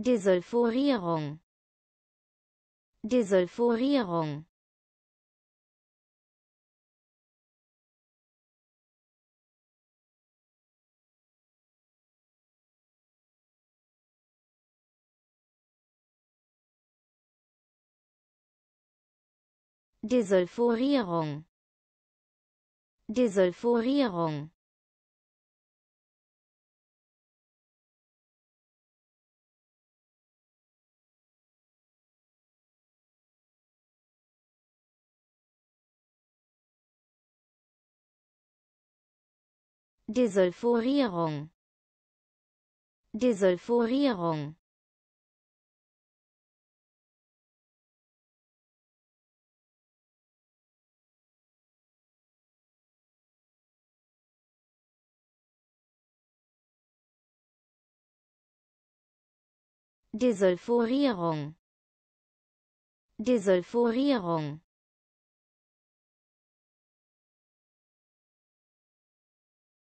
Desulfurierung. Desulfurierung. Desulfurierung. Desulfurierung. Desulfurierung. Desulfurierung. Desulfurierung. Desulfurierung.